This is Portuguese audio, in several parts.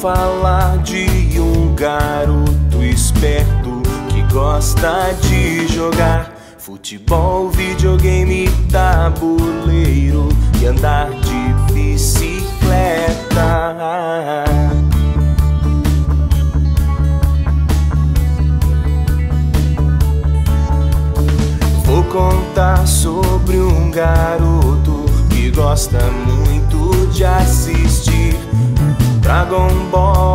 falar de um garoto esperto que gosta de jogar futebol, videogame, tabuleiro e andar de bicicleta. Vou contar sobre um garoto que gosta muito de assistir Dragon Ball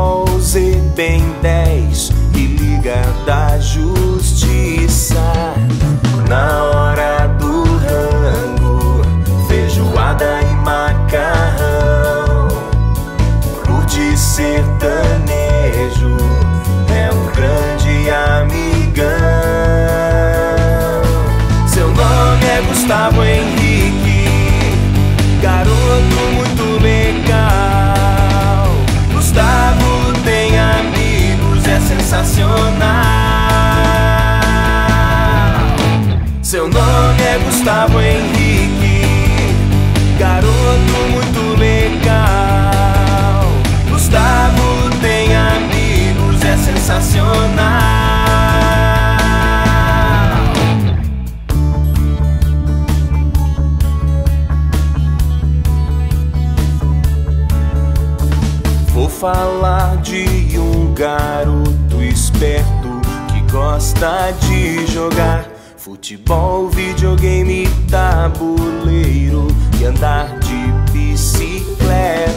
é Gustavo Henrique, garoto muito legal. Gustavo tem amigos, é sensacional. Vou falar de um garoto esperto que gosta de jogar futebol, videogame, tabuleiro e andar de bicicleta.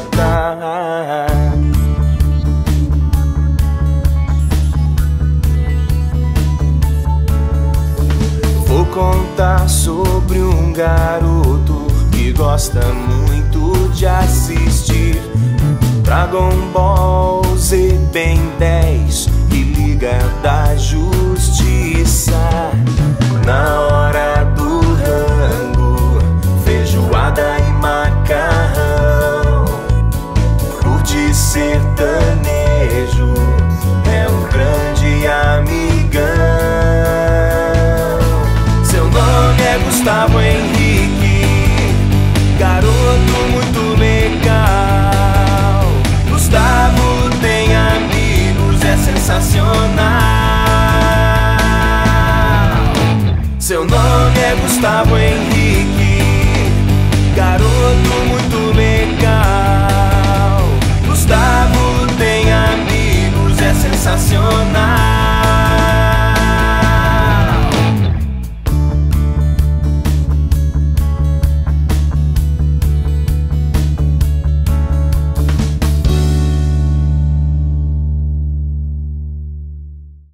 Vou contar sobre um garoto que gosta muito de assistir Dragon Ball Z Ben 10 e Liga da Justiça. Gustavo Henrique, garoto muito legal. Gustavo tem amigos, é sensacional. Seu nome é Gustavo Henrique,